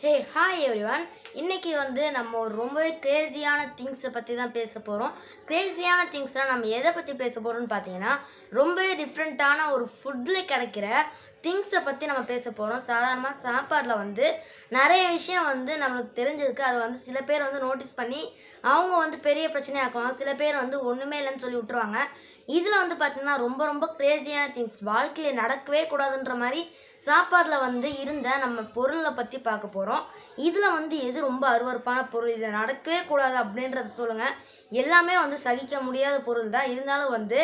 Hey hi everyone இன்னைக்கு வந்து நம்ம ஒரு ரொம்பவே க்ரேஸியான திங்ஸை பற்றி தான் பேச போகிறோம் கிரேசியான திங்ஸ்னால் நம்ம எதை பற்றி பேச போகிறோம்னு பார்த்தீங்கன்னா ரொம்பவே டிஃப்ரெண்ட்டான ஒரு ஃபுட்டில் கிடைக்கிற திங்ஸை பற்றி நம்ம பேச போகிறோம் சாதாரணமாக சாப்பாட்டில் வந்து நிறைய விஷயம் வந்து நம்மளுக்கு தெரிஞ்சிருக்கு. அதை வந்து சில பேர் வந்து நோட்டீஸ் பண்ணி அவங்க வந்து பெரிய பிரச்சனையாக்குவாங்க சில பேர் வந்து ஒன்றுமே இல்லைன்னு சொல்லி விட்டுருவாங்க. இதில் வந்து பார்த்திங்கன்னா ரொம்ப ரொம்ப க்ரேசியான திங்ஸ் வாழ்க்கையில் நடக்கவே கூடாதுன்ற மாதிரி சாப்பாட்டில் வந்து இருந்த நம்ம பொருளை பற்றி பார்க்க போகிறோம் இதில் வந்து எது ரொம்ப அருவருப்பான பொருள்? இது நடக்கவே கூடாது அப்படின்றத சொல்லுங்கள் எல்லாமே வந்து சகிக்க முடியாத பொருள் தான் இருந்தாலும் வந்து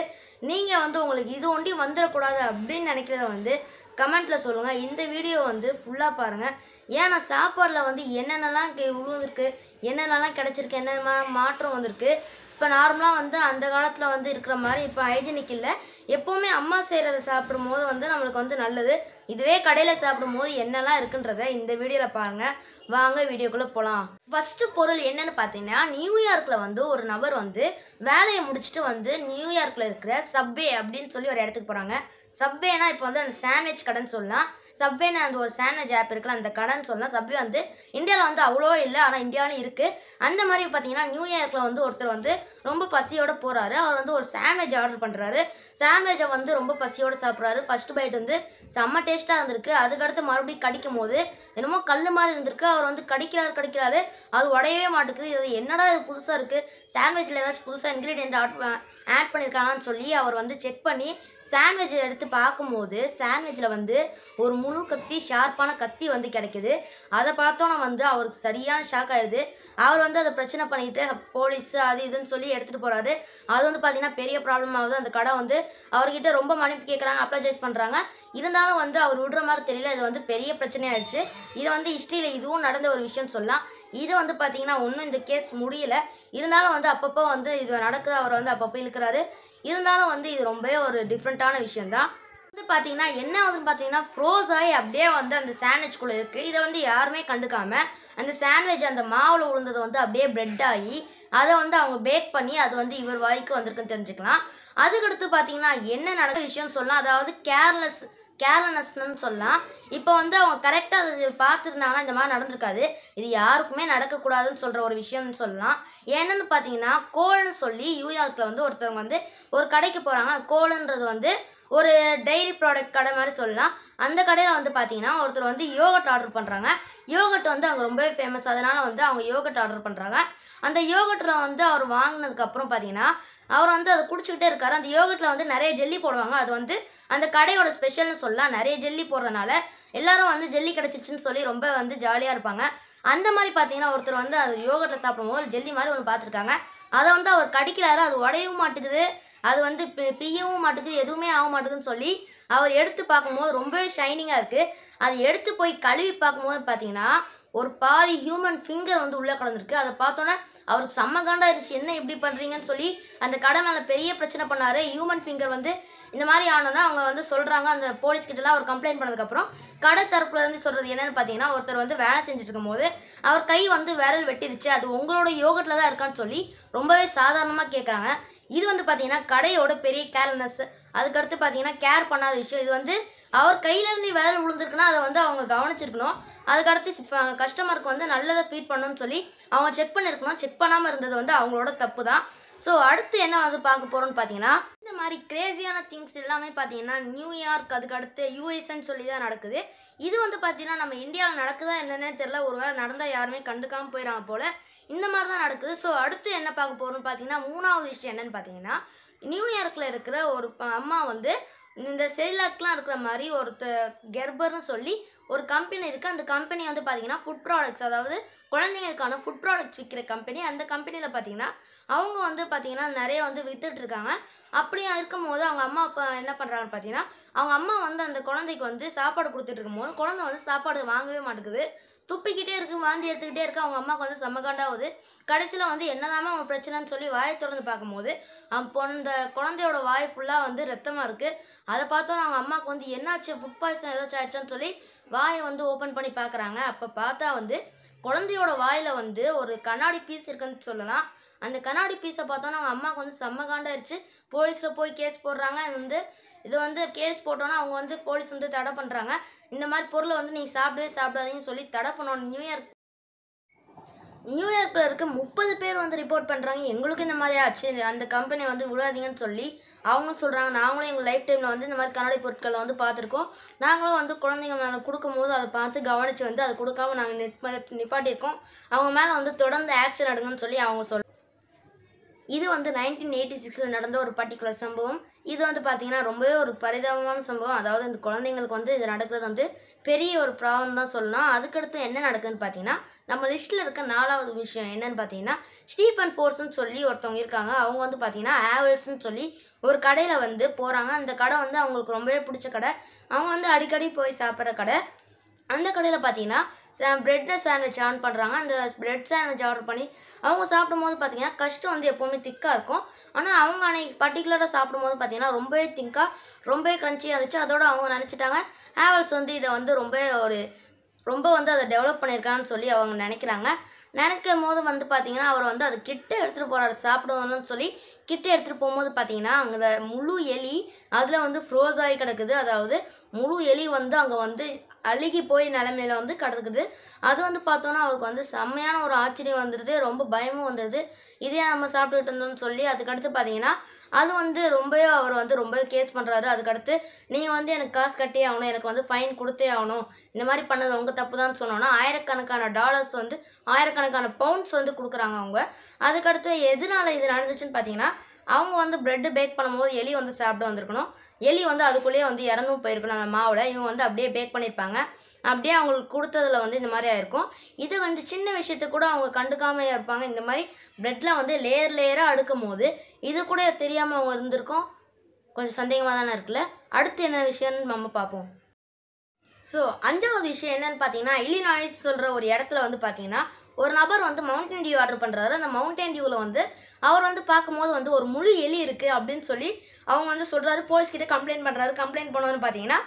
நீங்கள் வந்து உங்களுக்கு இது ஒண்டி வந்துடக்கூடாது அப்படின்னு நினைக்கிறத வந்து கமெண்ட்டில் சொல்லுங்கள் இந்த வீடியோ வந்து ஃபுல்லாக பாருங்கள் ஏன்னா சாப்பாடில் வந்து என்னென்னலாம் கே- என்னென்னலாம் கிடச்சிருக்கு என்னென்ன மாற்றம் வந்திருக்கு இப்போ நார்மலாக வந்து அந்த காலத்தில் வந்து இருக்கிற மாதிரி இப்போ ஹைஜீனிக் இல்லை. எப்போவுமே அம்மா செய்கிறத சாப்பிடும் போது வந்து நம்மளுக்கு வந்து நல்லது. இதுவே கடையில் சாப்பிடும் போது என்னெல்லாம் இருக்குன்றத இந்த வீடியோவில் பாருங்கள் வாங்க வீடியோக்குள்ளே போகலாம் ஃபஸ்ட்டு பொருள் என்னென்னு பார்த்தீங்கன்னா நியூயார்க்கில் வந்து ஒரு நபர் வந்து வேலையை முடிச்சுட்டு வந்து நியூயார்க்கில் இருக்கிற சப்வே அப்படின்னு சொல்லி ஒரு இடத்துக்கு போகிறாங்க சப்வேனா இப்போ வந்து அந்த சாண்ட்விச் கடைன்னு சொல்லலாம். சப்வேன்னு அந்த ஒரு சாண்ட்விச் ஆப் இருக்குல்ல அந்த கடைன்னு சொல்லலாம். சப்வே வந்து இந்தியாவில் வந்து அவ்வளோ இல்லை ஆனால் இந்தியாவிலும் இருக்குது அந்த மாதிரி பார்த்தீங்கன்னா நியூயார்க்கில் வந்து ஒருத்தர் வந்து ரொம்ப பசியோடு போகிறாரு அவர் வந்து ஒரு சாண்ட்விச் ஆர்டர் பண்ணுறாரு சாண்ட்விச்சை வந்து ரொம்ப பசியோடு சாப்பிட்றாரு. ஃபர்ஸ்ட் பைட் வந்து செம்ம டேஸ்ட்டாக இருந்திருக்கு. அதுக்கடுத்து மறுபடியும் கடிக்கும் போது என்னமோ கல் மாதிரி இருந்திருக்கு. அவர் வந்து கடிக்கிறாரு கடிக்கிறாரு. அது உடையவே மாட்டேங்குது. இது என்னடா இது புதுசாக இருக்குது சாண்ட்விச்சில் ஏதாச்சும் புதுசாக இன்க்ரீடியன்ட் ஆட் ஆட் பண்ணியிருக்காங்கன்னு சொல்லி அவர் வந்து செக் பண்ணி சாண்ட்விச் எடுத்து பார்க்கும்போது சாண்ட்விச்சில் வந்து ஒரு முழு கத்தி ஷார்ப்பான கத்தி வந்து கிடைக்குது. அதை பார்த்தோன்னா வந்து அவருக்கு சரியான ஷாக் ஆயிடுது. அவர் வந்து அதை பிரச்சனை பண்ணிட்டு போலீஸ் அது இதுன்னு சொல்லி எடுத்துகிட்டு போகிறாரு அது வந்து பார்த்தீங்கன்னா பெரிய ப்ராப்ளம் ஆகுது. அந்த கடை வந்து அவர்கிட்ட ரொம்ப மன்னிப்பு கேட்குறாங்க அப்ளஜைஸ் பண்ணுறாங்க இருந்தாலும் வந்து அவர் விடுற மாதிரி தெரியல. இது வந்து பெரிய பிரச்சனையாயிடுச்சு இது வந்து ஹிஸ்ட்ரியில் இதுவும் நடந்த ஒரு விஷயம் சொல்லலாம். இது வந்து பார்த்தீங்கன்னா ஒன்றும் இந்த கேஸ் முடியல. இருந்தாலும் வந்து அப்பப்போ வந்து இது நடக்குது. அவர் வந்து அப்பப்போ இழுக்கிறாரு. இருந்தாலும் வந்து இது ரொம்பவே ஒரு டிஃப்ரெண்ட்டான விஷயம்தான். வந்து பார்த்தீங்கன்னா என்ன ஆகுதுன்னு பார்த்தீங்கன்னா ஃப்ரோஸ் ஆகி அப்படியே வந்து அந்த சாண்ட்விச்குள்ளே இருக்குது இதை வந்து யாருமே கண்டுக்காமல் அந்த சாண்ட்விச் அந்த மாவில் விழுந்தது வந்து அப்படியே பிரெட் ஆகி அதை வந்து அவங்க பேக் பண்ணி அது வந்து இவர் வாய்க்கு வந்திருக்குன்னு தெரிஞ்சுக்கலாம். அதுக்கடுத்து பார்த்தீங்கன்னா என்ன நடந்த விஷயம்னு சொல்லலாம். அதாவது கேர்லெஸ் கேர்லெஸ்னு சொல்லலாம். இப்போ வந்து அவங்க கரெக்டாக அது பார்த்துருந்தாங்கன்னா இந்த மாதிரி நடந்திருக்காது. இது யாருக்குமே நடக்கக்கூடாதுன்னு சொல்கிற ஒரு விஷயம்னு சொல்லலாம். என்னன்னு பார்த்தீங்கன்னா கோல்னு சொல்லி நியூயார்க்கில் வந்து ஒருத்தவங்க வந்து ஒரு கடைக்கு போகிறாங்க கோல்ன்றது வந்து ஒரு டெய்ரி ப்ராடக்ட் கடை மாதிரி சொல்லலாம். அந்த கடையில் வந்து பார்த்தீங்கன்னா ஒருத்தர் வந்து யோகட் ஆர்டர் பண்ணுறாங்க யோகட் வந்து அங்கே ரொம்பவே ஃபேமஸ் அதனால் வந்து அவங்க யோகட் ஆர்டர் பண்ணுறாங்க அந்த யோகட்டில் வந்து அவர் வாங்கினதுக்கப்புறம் பார்த்தீங்கன்னா அவர் வந்து அதை குடிச்சிக்கிட்டே இருக்கார். அந்த யோகட்டில் வந்து நிறைய ஜெல்லி போடுவாங்க. அது வந்து அந்த கடையோட ஸ்பெஷல்னு சொல்லலாம். நிறைய ஜெல்லி போடுறதுனால எல்லாரும் வந்து ஜெல்லி கிடச்சிச்சின்னு சொல்லி ரொம்ப வந்து ஜாலியாக இருப்பாங்க. அந்த மாதிரி பார்த்தீங்கன்னா ஒருத்தர் வந்து அது யோகட்டில் சாப்பிடும்போது ஒரு ஜெல்லி மாதிரி ஒன்று பார்த்துருக்காங்க. அதை வந்து அவர் கடிக்கிறாரு அது உடையவும் மாட்டேங்குது அது வந்து பி- பிய்யவும் மாட்டேங்குது எதுவுமே ஆக மாட்டேங்குதுன்னு சொல்லி அவர் எடுத்து பார்க்கும்போது ரொம்பவே ஷைனிங்காக இருக்குது அது எடுத்து போய் கழுவி பார்க்கும்போது பார்த்தீங்கன்னா ஒரு பாதி ஹியூமன் ஃபிங்கர் வந்து உள்ளே கலந்துருக்கு. அதை பார்த்தோன்னே அவருக்கு செம்ம காண்டாயிருச்சு என்ன இப்படி பண்ணுறீங்கன்னு சொல்லி அந்த கடை மேலே பெரிய பிரச்சனை பண்ணார். ஹியூமன் ஃபிங்கர் வந்து இந்த மாதிரி ஆனோன்னா அவங்க வந்து சொல்கிறாங்க அந்த போலீஸ் கிட்டலாம் அவர் கம்ப்ளைண்ட் பண்ணதுக்கப்புறம் கடை தரப்புல இருந்து சொல்கிறது என்னன்னு பார்த்தீங்கன்னா ஒருத்தர் வந்து வேலை செஞ்சுட்டு இருக்கும்போது அவர் கை வந்து விரல் வெட்டிருச்சு. அது உங்களோட யோகட்டில் தான் இருக்கான்னு சொல்லி ரொம்பவே சாதாரணமாக கேட்குறாங்க இது வந்து பார்த்தீங்கன்னா கடையோட பெரிய கேர்லெஸ் அதுக்கடுத்து பார்த்தீங்கன்னா கேர் பண்ணாத விஷயம். இது வந்து அவர் கையிலேருந்து விரல் விழுந்திருக்குன்னா அதை வந்து அவங்க கவனிச்சிருக்கணும். அதுக்கடுத்து கஸ்டமருக்கு வந்து நல்லதை ஃபீட் பண்ணணும்னு சொல்லி அவங்க செக் பண்ணியிருக்கணும் செக் பண்ணாமல் இருந்தது வந்து அவங்களோட தப்பு தான். ஸோ அடுத்து என்ன வந்து பார்க்க போகிறோம்னு பார்த்தீங்கன்னா இந்த மாதிரி கிரேசியான திங்ஸ் எல்லாமே பார்த்தீங்கன்னா நியூயார்க் அதுக்கு அடுத்து யூஎஸ்ன்னு சொல்லி தான் நடக்குது. இது வந்து பார்த்தீங்கன்னா நம்ம இந்தியாவில் நடக்குதா என்னன்னே தெரியல. ஒருவேளை நடந்தால் யாருமே கண்டுக்காமல் போயிடறாங்க போல். இந்த மாதிரி தான் நடக்குது. ஸோ அடுத்து என்ன பார்க்க போகிறோம்னு பார்த்தீங்கன்னா மூணாவது விஷயம் என்னன்னு பார்த்தீங்கன்னா நியூயார்க்கில் இருக்கிற ஒரு அம்மா வந்து இந்த செரிலாக்லாம் இருக்கிற மாதிரி ஒருத்த கெர்பர்னு சொல்லி ஒரு கம்பெனி இருக்குது அந்த கம்பெனி வந்து பார்த்தீங்கன்னா ஃபுட் ப்ராடக்ட்ஸ் அதாவது குழந்தைங்களுக்கான ஃபுட் ப்ராடக்ட்ஸ் விற்கிற கம்பெனி அந்த கம்பெனியில் பார்த்தீங்கன்னா அவங்க வந்து பார்த்தீங்கன்னா நிறைய வந்து விற்றுட்ருக்காங்க அப்படியா இருக்கும் இருக்கும்போது அவங்க அம்மா அப்பா என்ன பண்ணுறாங்கன்னு பார்த்தீங்கன்னா அவங்க அம்மா வந்து அந்த குழந்தைக்கு வந்து சாப்பாடு கொடுத்துட்டு இருக்கும்போது குழந்தை வந்து சாப்பாடு வாங்கவே மாட்டேங்குது. துப்பிக்கிட்டே இருக்கு வாந்தி எடுத்துக்கிட்டே இருக்கு. அவங்க அம்மாவுக்கு வந்து செம்மகாண்டாகுது கடைசியில் வந்து என்னதாம்மா அவன் பிரச்சனைன்னு சொல்லி வாயை திறந்து பார்க்கும்போது அப்போ அந்த குழந்தையோட வாய் ஃபுல்லாக வந்து ரத்தமாக இருக்குது அதை பார்த்தோம் அவங்க அம்மாவுக்கு வந்து என்னாச்சு? ஃபுட் பாய்சன் ஏதாச்சும் ஆயிடுச்சான்னு சொல்லி வாயை வந்து ஓப்பன் பண்ணி பார்க்குறாங்க. அப்போ பார்த்தா வந்து குழந்தையோட வாயில் வந்து ஒரு கண்ணாடி பீஸ் இருக்குன்னு சொல்லலாம். அந்த கண்ணாடி பீஸை பார்த்தோன்னா அவங்க அம்மாவுக்கு வந்து செம்ம காண்டாயிருச்சு. போலீஸில் போய் கேஸ் போடுறாங்க. இது வந்து இது வந்து கேஸ் போட்டோன்னா அவங்க வந்து போலீஸ் வந்து தடை பண்ணுறாங்க இந்த மாதிரி பொருளை வந்து நீங்கள் சாப்பிடவே சாப்பிடாதீங்கன்னு சொல்லி தடை பண்ணணும் நியூ இயர் நியூயார்க்கில் இருக்க முப்பது பேர் வந்து ரிப்போர்ட் பண்ணுறாங்க எங்களுக்கும் இந்த மாதிரி ஆச்சு. அந்த கம்பெனி வந்து விடாதீங்கன்னு சொல்லி அவங்களும் சொல்கிறாங்க நாங்களும் எங்கள் லைஃப் டைமில் வந்து இந்த மாதிரி கண்ணாடி பொருட்களை வந்து பார்த்துருக்கோம். நாங்களும் வந்து குழந்தைங்க மேலே கொடுக்கும்போது அதை பார்த்து கவனித்து வந்து அதை கொடுக்காம நாங்கள் நிப் நிப்பாட்டியிருக்கோம். அவங்க மேலே வந்து தொடர்ந்து ஆக்ஷன் எடுங்கன்னு சொல்லி அவங்க சொல் இது வந்து நைன்டீன் எயிட்டி சிக்ஸில் நடந்த ஒரு பர்டிகுலர் சம்பவம். இது வந்து பார்த்தீங்கன்னா ரொம்பவே ஒரு பரிதாபமான சம்பவம். அதாவது இந்த குழந்தைங்களுக்கு வந்து இது நடக்கிறது வந்து பெரிய ஒரு ப்ராப்ளம் தான் சொல்லலாம். அதுக்கடுத்து என்ன நடக்குதுன்னு பார்த்தீங்கன்னா நம்ம லிஸ்ட்டில் இருக்க நாலாவது விஷயம் என்னன்னு பார்த்தீங்கன்னா ஸ்டீஃபன் ஃபோர்ஸ்னு சொல்லி ஒருத்தவங்க இருக்காங்க. அவங்க வந்து பார்த்தீங்கன்னா ஆவல்ஸ்னு சொல்லி ஒரு கடையில் வந்து போகிறாங்க அந்த கடை வந்து அவங்களுக்கு ரொம்பவே பிடிச்ச கடை. அவங்க வந்து அடிக்கடி போய் சாப்பிட்ற கடை. அந்த கடையில் பார்த்தீங்கன்னா ப்ரெட் சாண்ட்விச் ஆன் பண்ணுறாங்க அந்த ப்ரெட் சாண்ட்விச் ஆர்டர் பண்ணி அவங்க சாப்பிடும்போது பார்த்தீங்கன்னா கஷ்டம் வந்து எப்போவுமே திக்காக இருக்கும். ஆனால் அவங்க அன்னைக்கு பர்டிகுலராக சாப்பிடும்போது பார்த்தீங்கன்னா ரொம்பவே திக்காக ரொம்பவே க்ரன்ச்சியாக இருந்துச்சு. அதோட அவங்க நினச்சிட்டாங்க ஆவல்ஸ் வந்து இதை வந்து ரொம்ப ஒரு ரொம்ப வந்து அதை டெவலப் பண்ணியிருக்கான்னு சொல்லி அவங்க நினைக்கிறாங்க. நினைக்கும் போது வந்து பார்த்தீங்கன்னா அவர் வந்து அது கிட்ட எடுத்துகிட்டு போகிறாரு சாப்பிடுவோம்னு சொல்லி கிட்ட எடுத்துகிட்டு போகும்போது பார்த்தீங்கன்னா அங்கே முழு எலி அதில் வந்து ஃப்ரோஸ் ஆகி கிடக்குது. அதாவது முழு எலி வந்து அங்கே வந்து அழுகி போய் நிலமையில வந்து கிடக்குது அது வந்து பார்த்தோன்னா அவருக்கு வந்து செம்மையான ஒரு ஆச்சரியம் வந்துடுது. ரொம்ப பயமும் வந்தது. இதே நம்ம சாப்பிட்டுட்டு இருந்தோம்னு சொல்லி அதுக்கடுத்து பார்த்தீங்கன்னா அது வந்து ரொம்பவே அவர் வந்து ரொம்பவே கேஸ் பண்ணுறாரு அதுக்கடுத்து நீங்கள் வந்து எனக்கு காசு கட்டியே ஆகணும். எனக்கு வந்து ஃபைன் கொடுத்தே ஆகணும். இந்த மாதிரி பண்ணது உங்கள் தப்பு தான் சொன்னோன்னா ஆயிரக்கணக்கான டாலர்ஸ் வந்து ஆயிரக்கணக்கான பவுண்ட்ஸ் வந்து கொடுக்குறாங்க அவங்க. அதுக்கடுத்து எதனால இது நடந்துச்சுன்னு பார்த்தீங்கன்னா அவங்க வந்து ப்ரெட்டு பேக் பண்ணும்போது எலி வந்து சாப்பிட்டு வந்திருக்கணும். எலி வந்து அதுக்குள்ளேயே வந்து இறந்தும் போயிருக்கணும் அந்த மாவில். இவங்க வந்து அப்படியே பேக் பண்ணியிருப்பாங்க அப்படியே அவங்களுக்கு கொடுத்ததுல வந்து இந்த மாதிரி ஆயிருக்கும். இது வந்து சின்ன விஷயத்துக்கு கூட அவங்க கண்டுக்காம இருப்பாங்க. இந்த மாதிரி ப்ரெட்லாம் வந்து லேயர் லேயராக அடுக்கும் போது இது கூட தெரியாமல் அவங்க இருந்திருக்கும். கொஞ்சம் சந்தேகமாக தானே இருக்குல்ல? அடுத்து என்ன விஷயம்னு நம்ம பார்ப்போம். ஸோ அஞ்சாவது விஷயம் என்னன்னு பார்த்தீங்கன்னா இல்லினாய்ஸ் சொல்கிற ஒரு இடத்துல வந்து பார்த்தீங்கன்னா ஒரு நபர் வந்து மவுண்டன் டியூ ஆர்டர் பண்ணுறாரு அந்த மவுண்டன் டியூவில் வந்து அவர் வந்து பார்க்கும்போது வந்து ஒரு முழு எலி இருக்குது அப்படின்னு சொல்லி அவங்க வந்து சொல்கிறாரு போலீஸ்கிட்ட கம்ப்ளைண்ட் பண்ணுறாரு கம்ப்ளைண்ட் பண்ணோன்னு பார்த்தீங்கன்னா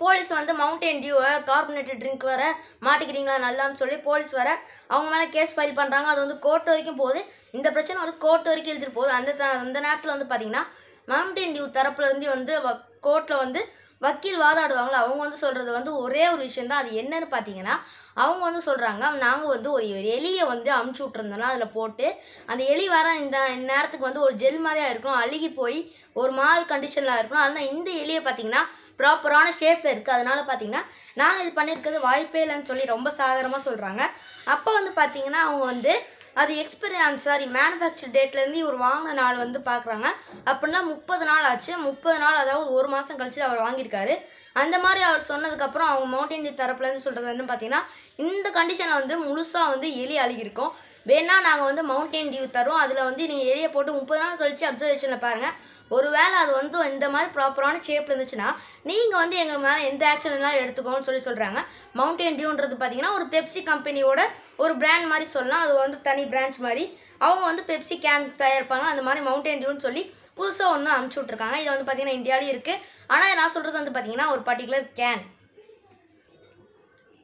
போலீஸ் வந்து மவுண்டன் டியூவை கார்பனேட்டட் ட்ரிங்க் வர மாட்டிக்கிறீங்களா நல்லான்னு சொல்லி போலீஸ் வர அவங்க மேலே கேஸ் ஃபைல் பண்ணுறாங்க அது வந்து கோர்ட் வரைக்கும் போகுது. இந்த பிரச்சனை ஒரு கோர்ட் வரைக்கும் எழுதிட்டு போகுது. அந்த த- அந்த நேரத்தில் வந்து பார்த்தீங்கன்னா மவுண்டன் டியூ தரப்புலேருந்து வந்து கோர்ட்டில் வந்து வக்கீல் வாதாடுவாங்களோ அவங்க வந்து சொல்கிறது வந்து ஒரே ஒரு விஷயந்தான் அது என்னன்னு பார்த்தீங்கன்னா அவங்க வந்து சொல்கிறாங்க நாங்கள் வந்து ஒரு எலியை வந்து அமுச்சு விட்ருந்தோம்னா அதில் போட்டு அந்த எலி வர இந்த நேரத்துக்கு வந்து ஒரு ஜெல் மாதிரியாக இருக்கும் அழுகி போய் ஒரு மாதிரி கண்டிஷனில் இருக்கணும் ஆனால் இந்த எலியை பார்த்தீங்கன்னா ப்ராப்பரான ஷேப்பில் இருக்குது அதனால் பார்த்தீங்கன்னா நாங்கள் இது பண்ணியிருக்கிறது வாய்ப்பே இல்லைன்னு சொல்லி ரொம்ப சாதாரணமாக சொல்கிறாங்க அப்போ வந்து பார்த்தீங்கன்னா அவங்க வந்து அது எக்ஸ்பைரி சாரி மேனுஃபேக்சர் டேட்லேருந்து இவர் வாங்கின நாள் வந்து பார்க்குறாங்க அப்படின்னா முப்பது நாள் ஆச்சு. முப்பது நாள் அதாவது ஒரு மாதம் கழிச்சு அவர் வாங்கியிருக்காரு. அந்த மாதிரி அவர் சொன்னதுக்கப்புறம் அவங்க மவுண்டன் டியூ தரப்புலேருந்து சொல்கிறது வந்து பார்த்தீங்கன்னா இந்த கண்டிஷனில் வந்து முழுசாக வந்து எலி அழுகியிருக்கும். வேணால் நாங்கள் வந்து மவுண்டைன் டியூ தரோம் அதில் வந்து நீங்கள் எலியை போட்டு முப்பது நாள் கழிச்சு அப்சர்வேஷனில் பாருங்கள் ஒருவேளை அது வந்து இந்த மாதிரி ப்ராப்பரான ஷேப்பில் இருந்துச்சுன்னா நீங்கள் வந்து எங்கள் மேலே எந்த ஆக்ஷன் வேணாலும் எடுத்துக்கோன்னு சொல்லி சொல்கிறாங்க மவுண்டைன் டியூன்றது பார்த்தீங்கன்னா ஒரு பெப்சி கம்பெனியோட ஒரு பிராண்ட் மாதிரி சொல்லலாம். அது வந்து தனி பிரான்ச் மாதிரி. அவங்க வந்து பெப்சி கேன் தயாரிப்பாங்க. அந்த மாதிரி மவுண்டைன் டியூன்னு சொல்லி புதுசாக ஒன்று அமுச்சு விட்ருக்காங்க இது வந்து பார்த்திங்கன்னா இந்தியாவிலேயும் இருக்குது ஆனால் நான் சொல்கிறது வந்து பார்த்திங்கன்னா ஒரு பர்டிகுலர் கேன்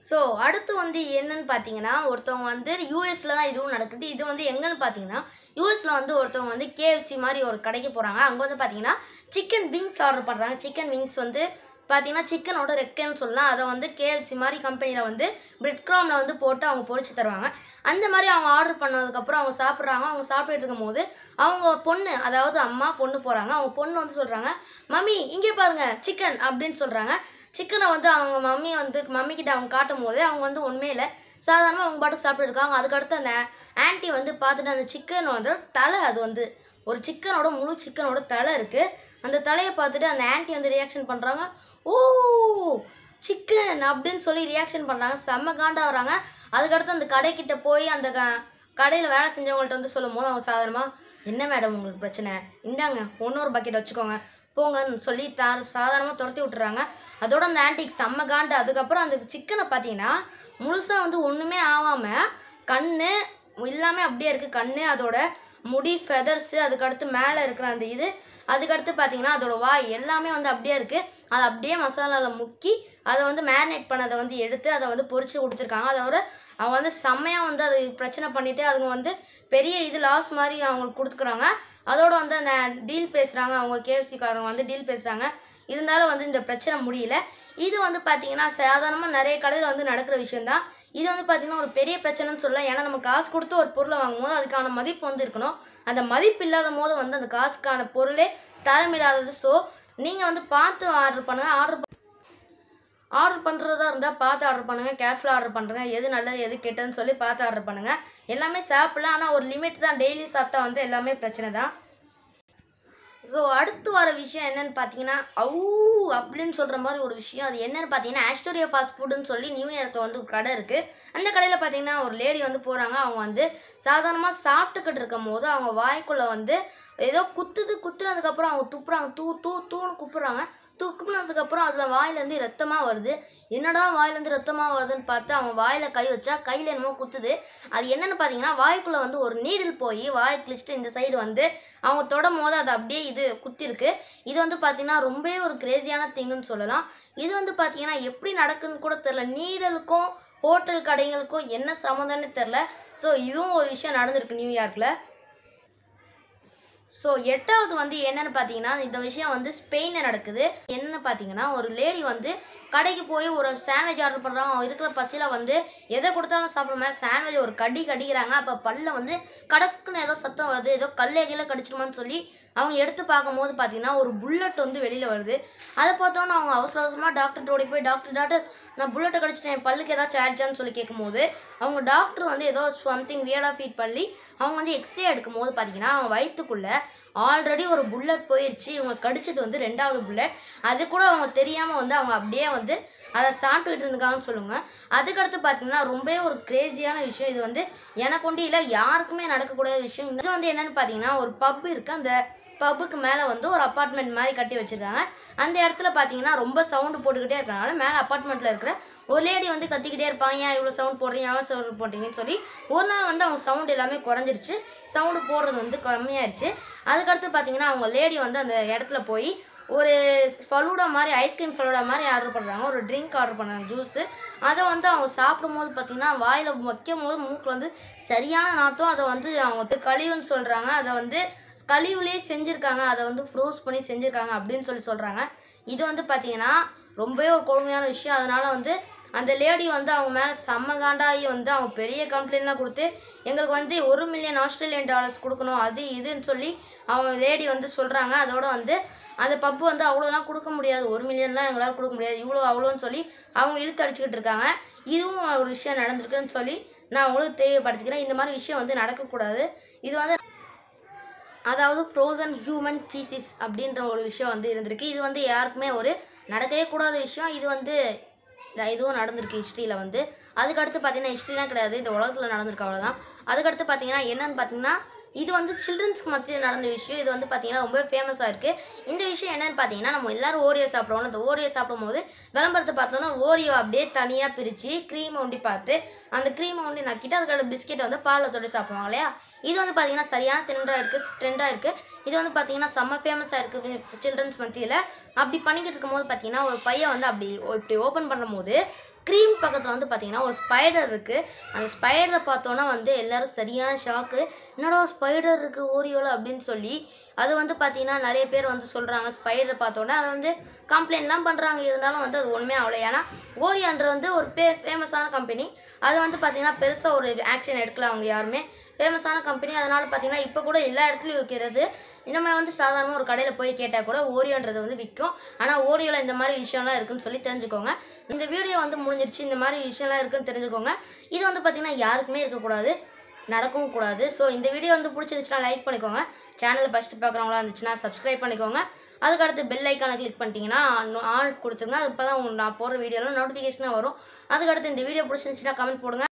ஸோ அடுத்து வந்து என்னன்னு பார்த்தீங்கன்னா ஒருத்தவங்க வந்து யூஎஸில் தான் இதுவும் நடக்குது. இது வந்து எங்கன்னு பார்த்தீங்கன்னா யூஎஸில் வந்து ஒருத்தவங்க வந்து கேஎஃப்சி மாதிரி ஒரு கடைக்கு போகிறாங்க அங்கே வந்து பார்த்தீங்கன்னா சிக்கன் விங்ஸ் ஆர்டர் பண்ணுறாங்க சிக்கன் விங்ஸ் வந்து பார்த்தீங்கன்னா சிக்கனோட ரெக்கன்னு சொல்லலாம். அதை வந்து கேஎஃப்சி மாதிரி கம்பெனியில் வந்து பிரெட் க்ராமில் வந்து போட்டு அவங்க பொறிச்சு தருவாங்க. அந்த மாதிரி அவங்க ஆர்டர் பண்ணதுக்கப்புறம் அவங்க சாப்பிட்றாங்க. அவங்க சாப்பிட்டுட்டு இருக்கும்போது அவங்க பொண்ணு அதாவது அம்மா பொண்ணு போகிறாங்க அவங்க பொண்ணு வந்து சொல்கிறாங்க மம்மி இங்கே பாருங்க சிக்கன் அப்படின்னு சொல்கிறாங்க சிக்கனை வந்து அவங்க மம்மி வந்து மம்மிக்கிட்ட அவங்க காட்டும் போதே அவங்க வந்து உண்மையில் சாதாரணமாக அவங்க பாட்டுக்கு சாப்பிட்டு இருக்காங்க. அதுக்கடுத்து அந்த ஆன்ட்டி வந்து பார்த்துட்டு அந்த சிக்கன் வந்து தலை அது வந்து. ஒரு சிக்கனோட முழு சிக்கனோட தலை இருக்குது அந்த தலையை பார்த்துட்டு அந்த ஆன்ட்டி வந்து ரியாக்ஷன் பண்ணுறாங்க ஓ சிக்கன் அப்படின்னு சொல்லி ரியாக்ஷன் பண்ணுறாங்க செம்ம காண்டா வராங்க. அதுக்கடுத்து அந்த கடைக்கிட்ட போய் அந்த க கடையில் வேலை செஞ்சவங்கள்ட்ட வந்து சொல்லும் போது அவங்க சாதாரணமாக என்ன மேடம் உங்களுக்கு பிரச்சனை? இந்தாங்க இன்னொரு பக்கெட் வச்சுக்கோங்க. போங்கன்னு சொல்லி தார் சாதாரணமாக துரத்தி விட்டுறாங்க. அதோட அந்த ஆன்டிக்கு செம்ம காண்டு. அதுக்கப்புறம் அந்த சிக்கனை பார்த்தீங்கன்னா முழுசாக வந்து ஒன்றுமே ஆகாமல் கண் எல்லாமே அப்படியே இருக்குது கண் அதோட முடி ஃபெதர்ஸு அதுக்கடுத்து மேலே இருக்கிற அந்த இது அதுக்கடுத்து பார்த்தீங்கன்னா அதோட வாய் எல்லாமே வந்து அப்படியே இருக்குது அதை அப்படியே மசாலாவில் முக்கி அதை வந்து மேரினேட் பண்ணதை வந்து எடுத்து அதை வந்து பொரிச்சு கொடுத்துருக்காங்க. அதோட அவங்க வந்து செம்மையாக வந்து அது பிரச்சனை பண்ணிவிட்டு அதுங்க வந்து பெரிய இது லாஸ் மாதிரி அவங்களுக்கு கொடுத்துக்குறாங்க. அதோடு வந்து அந்த டீல் பேசுகிறாங்க அவங்க கேஎஃப்சிக்காரங்க வந்து டீல் பேசுகிறாங்க இருந்தாலும் வந்து இந்த பிரச்சனை முடியல. இது வந்து பார்த்தீங்கன்னா சாதாரணமாக நிறைய கடையில் வந்து நடக்கிற விஷயந்தான் இது வந்து பார்த்தீங்கன்னா ஒரு பெரிய பிரச்சனைன்னு சொல்லலாம் ஏன்னா நம்ம காசு கொடுத்து ஒரு பொருளை வாங்கும்போது அதுக்கான மதிப்பு வந்து இருக்கணும். அந்த மதிப்பு இல்லாத போது வந்து அந்த காசுக்கான பொருளே தரமில்லாதது ஸோ நீங்கள் வந்து பார்த்து ஆர்டர் பண்ணுங்கள் ஆர்டர் ஆர்டர் பண்ணுறதா இருந்தால் பார்த்து ஆர்டர் பண்ணுங்கள் கேர்ஃபுல்லாக ஆர்டர் பண்ணுறேன் எது நல்லது எது கெட்டதுன்னு சொல்லி பார்த்து ஆர்டர் பண்ணுங்கள் எல்லாமே சாப்பிட்லாம் ஆனால் ஒரு லிமிட் தான். டெய்லி சாப்பிட்டா வந்து எல்லாமே பிரச்சனை தான். ஸோ அடுத்து வர விஷயம் என்னன்னு பார்த்தீங்கன்னா அவு அப்படின்னு சொல்கிற மாதிரி ஒரு விஷயம். அது என்னன்னு பார்த்தீங்கன்னா ஆஸ்டோரியா ஃபாஸ்ட் ஃபுட்டுன்னு சொல்லி நியூ இயர்க்கில் வந்து ஒரு கடை இருக்குது அந்த கடையில் பார்த்தீங்கன்னா ஒரு லேடி வந்து போகிறாங்க அவங்க வந்து சாதாரணமாக சாப்பிட்டுக்கிட்டு இருக்கும் போது அவங்க வாய்க்குள்ளே வந்து ஏதோ குத்துது குத்துனதுக்கப்புறம் அவங்க துப்புறாங்க. தூ தூ தூன்னு குப்புறாங்க துப்புனதுக்கப்புறம் அதில் வாயிலேருந்து ரத்தமாக வருது. என்னடா வாயிலேருந்து ரத்தமாக வருதுன்னு பார்த்து அவங்க வாயில் கை வச்சா கையில் என்னமோ குத்துது. அது என்னன்னு பார்த்தீங்கன்னா வாய்க்குள்ளே வந்து ஒரு நீடில் போய் வாய் கிழிச்சிட்டு இந்த சைடு வந்து அவங்க தொடும் போது அது அப்படியே இது குத்திருக்கு. இது வந்து பார்த்தீங்கன்னா ரொம்பவே ஒரு கிரேசியான திங்குன்னு சொல்லலாம். இது வந்து பார்த்தீங்கன்னா எப்படி நடக்குதுன்னு கூட தெரில நீடலுக்கும் ஹோட்டல் கடைங்களுக்கும் என்ன சம்மந்தம்னு தெரில ஸோ இதுவும் ஒரு விஷயம் நடந்திருக்கு நியூயார்க்கில் ஸோ எட்டாவது வந்து என்னென்னு பார்த்தீங்கன்னா இந்த விஷயம் வந்து ஸ்பெயினில் நடக்குது. என்னன்னு பார்த்தீங்கன்னா ஒரு லேடி வந்து கடைக்கு போய் ஒரு சாண்ட்விச் ஆர்டர் பண்ணுறாங்க அவங்க இருக்கிற பசியில் வந்து எதை கொடுத்தாலும் சாப்பிட்ற மாதிரி சாண்ட்விச் ஒரு கடி கடிக்கிறாங்க. அப்போ பல்ல வந்து கடக்குன்னு ஏதோ சத்தம் வருது. ஏதோ கல்லே கீழே கடிச்சிருமான்னு சொல்லி அவங்க எடுத்து பார்க்கும்போது பார்த்தீங்கன்னா ஒரு புல்லட் வந்து வெளியில் வருது. அதை பார்த்தோன்னா அவங்க அவசர அவசரமாக டாக்டர் ஓடி போய் டாக்டர் டாக்டர் நான் புல்லட்டை கடிச்சிட்டேன். பல்லுக்கு ஏதாச்சும் ஆயிடுச்சான்னு சொல்லி கேட்கும்போது அவங்க டாக்டர் வந்து ஏதோ சம்திங் வியர்டாக ஃபீட் பண்ணி அவங்க வந்து எக்ஸ்ரே எடுக்கும்போது பார்த்தீங்கன்னா அவங்க வயிற்றுக்குள்ளே ஆல்ரெடி ஒரு புல்லட் போயிடுச்சு இவங்க கடிச்சது வந்து ரெண்டாவது புல்லட் அது கூட அவங்க தெரியாமல் வந்து அவங்க அப்படியே வந்து அதை சாப்பிட்டுக்கிட்டு இருந்துக்காங்கன்னு சொல்லுங்க. அதுக்கடுத்து பார்த்தீங்கன்னா ரொம்பவே ஒரு கிரேசியான விஷயம். இது வந்து எனக்கு ஒண்டி இல்லை யாருக்குமே நடக்கக்கூடிய விஷயம். இது வந்து என்னென்னு பார்த்தீங்கன்னா ஒரு பப் இருக்குது அந்த பப்புக்கு மேலே வந்து ஒரு அப்பார்ட்மெண்ட் மாதிரி கட்டி வச்சுருக்காங்க. அந்த இடத்துல பார்த்தீங்கன்னா ரொம்ப சவுண்டு போட்டுக்கிட்டே இருக்கனால மேலே அப்பார்ட்மெண்ட்டில் இருக்கிற ஒரு லேடி வந்து கத்திக்கிட்டே இருப்பாங்க ஏன் இவ்வளோ சவுண்ட் போடுறீங்க? எவ்வளோ சவுண்ட் போடுறீங்கன்னு சொல்லி ஒரு நாள் வந்து அவங்க சவுண்ட் எல்லாமே குறைஞ்சிருச்சு. சவுண்டு போடுறது வந்து கம்மியாயிருச்சு. அதுக்கடுத்து பார்த்தீங்கன்னா அவங்க லேடி வந்து அந்த இடத்துல போய் ஒரு ஃபலூடா மாதிரி ஐஸ்கிரீம் ஃபலூடா மாதிரி ஆர்டர் பண்ணுறாங்க ஒரு ட்ரிங்க் ஆர்டர் பண்ணுறாங்க ஜூஸு. அதை வந்து அவங்க சாப்பிடும்போது பார்த்தீங்கன்னா வாயில் வைக்கும் போது மூக்கில் வந்து சரியான நாத்தம். அதை வந்து அவங்க வந்து கழிவுன்னு சொல்கிறாங்க அதை வந்து கழிவுலேயே செஞ்சுருக்காங்க. அதை வந்து ஃப்ரோஸ் பண்ணி செஞ்சுருக்காங்க அப்படின்னு சொல்லி சொல்கிறாங்க இது வந்து பார்த்தீங்கன்னா ரொம்பவே ஒரு கொடுமையான விஷயம். அதனால் வந்து அந்த லேடி வந்து அவங்க மேலே செம்ம காண்டாகி வந்து அவங்க பெரிய கம்ப்ளைண்ட்லாம் கொடுத்து எங்களுக்கு வந்து ஒரு மில்லியன் ஆஸ்திரேலியன் டாலர்ஸ் கொடுக்கணும் அது இதுன்னு சொல்லி அவங்க லேடி வந்து சொல்கிறாங்க அதோட வந்து அந்த பப்பு வந்து அவ்வளோலாம் கொடுக்க முடியாது. ஒரு மில்லியன்லாம் எங்களால் கொடுக்க முடியாது. இவ்வளோ அவ்வளோன்னு சொல்லி அவங்க இழுத்து அடிச்சுக்கிட்டு இருக்காங்க. இதுவும் ஒரு விஷயம் நடந்திருக்குன்னு சொல்லி நான் உங்களுக்கு தெரியப்படுத்திக்கிறேன். இந்த மாதிரி விஷயம் வந்து நடக்கக்கூடாது. இது வந்து அதாவது ஃப்ரோசன் ஹியூமன் ஃபீசிஸ் அப்படின்ற ஒரு விஷயம் வந்து இருந்திருக்கு. இது வந்து யாருக்குமே ஒரு நடக்கவே கூடாத விஷயம். இது வந்து இதுவும் நடந்திருக்கு ஹிஸ்ட்ரியில் வந்து. அதுக்கடுத்து பார்த்தீங்கன்னா ஹிஸ்ட்ரிலாம் கிடையாது. இந்த உலகத்தில் நடந்திருக்கு அவ்வளோதான் அதுக்கடுத்து பார்த்தீங்கன்னா என்னன்னு பார்த்தீங்கன்னா இது வந்து சில்ட்ரன்ஸ்க்கு மத்தியில் நடந்த விஷயம். இது வந்து பார்த்தீங்கன்னா ரொம்ப ஃபேமஸாக இருக்குது இந்த விஷயம் என்னென்னு பார்த்தீங்கன்னா நம்ம எல்லாரும் ஓரியோ சாப்பிடுவோம் அந்த ஓரியோ சாப்பிடும்போது விளம்பரத்தை பார்த்தோன்னா ஓரியோ அப்படியே தனியாக பிரித்து க்ரீமை ஒண்டி பார்த்து அந்த க்ரீமை ஒண்டி நக்கிட்டு அதுக்கான பிஸ்கெட்டை வந்து பாலில் தொட்டு சாப்பிடுவாங்க இல்லையா? இது வந்து பார்த்தீங்கன்னா சரியான ட்ரெண்டாக இருக்குது ட்ரெண்டாக இருக்குது இது வந்து பார்த்தீங்கன்னா செம்ம ஃபேமஸாக இருக்குது சில்ட்ரன்ஸ் மத்தியில். அப்படி பண்ணிக்கிட்டு இருக்கும்போது பார்த்தீங்கன்னா ஒரு பையன் வந்து அப்படி ஓ- இப்படி ஓப்பன் பண்ணும்போது க்ரீம் பக்கத்தில் வந்து பார்த்தீங்கன்னா ஒரு ஸ்பைடர் இருக்குது அந்த ஸ்பைடரை பார்த்தோன்னா வந்து எல்லோரும் சரியான ஷாக்கு என்னடா ஸ்பைடர் இருக்குது ஓரியோவில் அப்படின்னு சொல்லி அது வந்து பார்த்தீங்கன்னா நிறைய பேர் வந்து சொல்கிறாங்க ஸ்பைடரை பார்த்தோன்னே அதை வந்து கம்ப்ளைண்ட்லாம் பண்ணுறாங்க இருந்தாலும் வந்து அது ஒன்றுமே ஆகலை. ஏன்னா ஓரியான்ற வந்து ஒரு பே ஃபேமஸான கம்பெனி அது வந்து பார்த்தீங்கன்னா பெருசாக ஒரு ஆக்ஷன் எடுக்கல அவங்க யாருமே. ஃபேமஸான கம்பெனி அதனால் பார்த்தீங்கன்னா இப்போ கூட எல்லா இடத்துலையும் விற்கிறது நம்ம வந்து சாதாரணமாக ஒரு கடையில் போய் கேட்டால் கூட ஓரியோன்றது வந்து விற்கும் ஆனால் ஓரியோவில் இந்த மாதிரி விஷயம்லாம் இருக்குன்னு சொல்லி தெரிஞ்சுக்கோங்க. இந்த வீடியோ வந்து முடிஞ்சிருச்சு. இந்த மாதிரி விஷயம்லாம் இருக்குன்னு தெரிஞ்சுக்கோங்க. இது வந்து பார்த்திங்கன்னா யாருக்குமே இருக்கக்கூடாது. நடக்கவும் கூடாது. ஸோ இந்த வீடியோ வந்து பிடிச்சிருந்துச்சுன்னா லைக் பண்ணிக்கோங்க. சேனல் ஃபஸ்ட்டு பார்க்குறவங்களா இருந்துச்சுன்னா சப்ஸ்கிரைப் பண்ணிக்கோங்க. அதுக்கடுத்து பெல் ஐக்கானை கிளிக் பண்ணிட்டீங்கன்னா ஆல் கொடுத்துருங்க. அப்போ தான் நான் போடுற வீடியோலாம் நோட்டிஃபிகேஷனாக வரும். அதுக்கடுத்து இந்த வீடியோ பிடிச்சிருந்துச்சுன்னா கமெண்ட் போடுங்க.